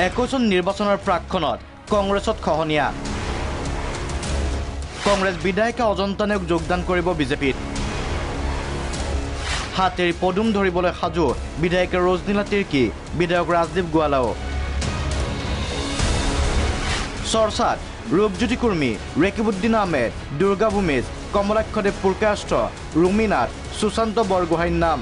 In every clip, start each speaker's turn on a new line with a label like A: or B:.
A: একৈছন নিৰ্বাচনৰ প্ৰাকখনত কংগ্ৰেছত খহনীয়া। কংগ্ৰেছ বিধায়িকা অজন্তা নেওগ যোগদান কৰিব বিজেপিত। হাতেৰি পদুম ধৰিবলৈ সাজু বিধায়িকা ৰজনীলা তিৰ্কী বিধায়ক ৰাজদীপ গোৱালাও। চৰ্চাত ৰূপজ্যোতি কুৰ্মী ৰেকিবুদ্দিন আহমেদ দুৰ্গা ভূমিজ কমলাক্ষদেৱ পুৰকাষ্ট ৰুমিনাথ সুশান্ত বৰগোহাঁইৰ নাম।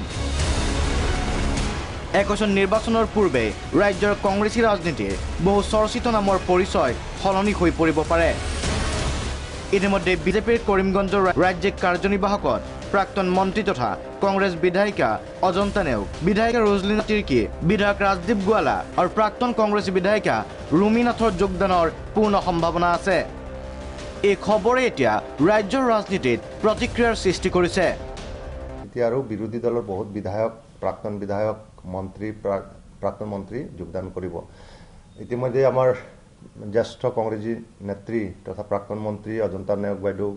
A: একৈছন নিৰ্বাচনৰ পূৰ্বে ৰাজ্যৰ কংগ্ৰেছী ৰাজনীতিৰ বহু চৰ্চিত নামৰ পৰিচয় সলনি হৈ পৰিব পাৰে। ইতিমধ্যে বিজেপিৰ কৰিমগঞ্জৰ ৰাজ্যিক কাৰ্যনিৰ্বাহকত প্ৰাক্তন মন্ত্ৰী তথা কংগ্ৰেছ বিধায়িকা অজন্তা নেওগ বিধায়িকা ৰজলিনা তিৰ্কী বিধায়ক ৰাজদীপ গোৱালা আৰু প্ৰাক্তন কংগ্ৰেছী বিধায়িকা ৰুমিনাথৰ যোগদানৰ পূৰ্ণ সম্ভাৱনা আছে। এই খবৰে এতিয়া ৰাজ্যৰ ৰাজনীতিত প্ৰতিক্ৰিয়াৰ সৃষ্টি কৰিছে।
B: এতিয়া আৰু বিৰোধী দলৰ বহুত বিধায়ক প্ৰাক্তন বিধায়ক মন্ত্ৰী প্ৰা- প্ৰাক্তন মন্ত্ৰী যোগদান কৰিব। ইতিমধ্যে আমাৰ জ্যেষ্ঠ কংগ্ৰেছী নেত্ৰী তথা প্ৰাক্তন মন্ত্ৰী অজন্তা নেওগ বাইদেউ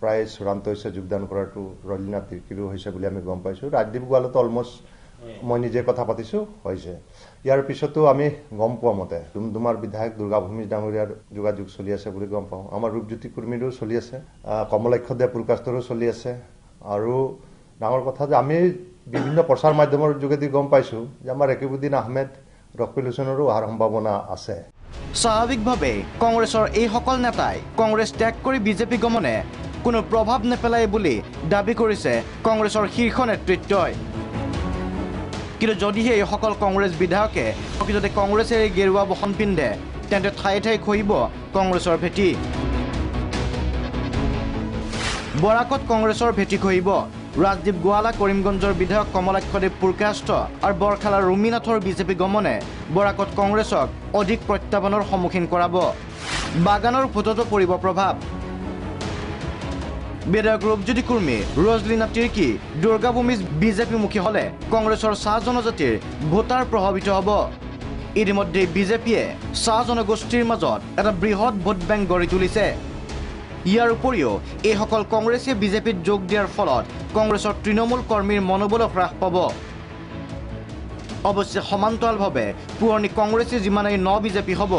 B: প্ৰায় চূড়ান্ত হৈছে যোগদান কৰাটো ৰলীনা তিৰ্কীৰো হৈছে বুলি আমি গম পাইছোঁ। ৰাজদীপ গোৱালতো অলমষ্ট মই নিজে কথা পাতিছোঁ হৈছে। ইয়াৰ পিছতো আমি গম পোৱা মতে ডুমডুমাৰ বিধায়ক দুৰ্গাভূমি ডাঙৰীয়াৰ যোগাযোগ চলি আছে বুলি গম পাওঁ। আমাৰ ৰূপজ্যোতি কুৰ্মীৰো চলি আছে। কমলাক্ষদেৱ পুৰকাষ্টৰো চলি আছে। আৰু ডাঙৰ কথা যে আমি বিভিন্ন প্ৰচাৰ মাধ্যমৰ যোগেদি গম পাইছোঁ যে আমাৰ ৰেকিবুদ্দিন আহমেদ ৰকিল হুছেইনৰো অহাৰ সম্ভাৱনা আছে।
A: স্বাভাৱিকভাৱে কংগ্ৰেছৰ এইসকল নেতাই কংগ্ৰেছ ত্যাগ কৰি বিজেপি গমনে কোনো প্ৰভাৱ নেপেলায় বুলি দাবী কৰিছে কংগ্ৰেছৰ শীৰ্ষ নেতৃত্বই। কিন্তু যদিহে এইসকল কংগ্ৰেছ বিধায়কে প্ৰকৃততে কংগ্ৰেছেৰে গেৰুৱা বসন পিন্ধে তেন্তে ঠায়ে ঠায়ে খহিব কংগ্ৰেছৰ ভেটি। বৰাকত কংগ্ৰেছৰ ভেটি খহিব। ৰাজদীপ গোৱালা কৰিমগঞ্জৰ বিধায়ক কমলাক্ষদেৱ পুৰকাষ্ট আৰু বৰখালাৰ ৰুমিনাথৰ বিজেপি গমনে বৰাকত কংগ্ৰেছক অধিক প্ৰত্যাহ্বানৰ সন্মুখীন কৰাব। বাগানৰ ভোটতো পৰিব প্ৰভাৱ। বিধায়ক ৰূপজ্যোতি কুৰ্মী ৰজলীনা তিৰ্কী দুৰ্গাভূমি বিজেপিমুখী হ'লে কংগ্ৰেছৰ চাহ জনজাতিৰ ভোটাৰ প্ৰভাৱিত হ'ব। ইতিমধ্যে বিজেপিয়ে চাহ জনগোষ্ঠীৰ মাজত এটা বৃহৎ ভোট বেংক গঢ়ি তুলিছে। ইয়াৰ উপৰিও এইসকল কংগ্ৰেছীয়ে বিজেপিত যোগ দিয়াৰ ফলত কংগ্ৰেছৰ তৃণমূল কৰ্মীৰ মনোবলো হ্ৰাস পাব। অৱশ্যে সমান্তৰালভাৱে পুৰণি কংগ্ৰেছী যিমানেই ন বিজেপি হ'ব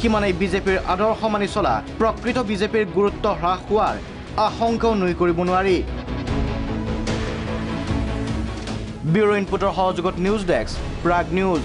A: সিমানেই বিজেপিৰ আদৰ্শ মানি চলা প্ৰকৃত বিজেপিৰ গুৰুত্ব হ্ৰাস হোৱাৰ আশংকাও নুই কৰিব নোৱাৰি। ব্যুৰ ইনপুটৰ সহযোগত নিউজ ডেস্ক প্ৰাগ নিউজ।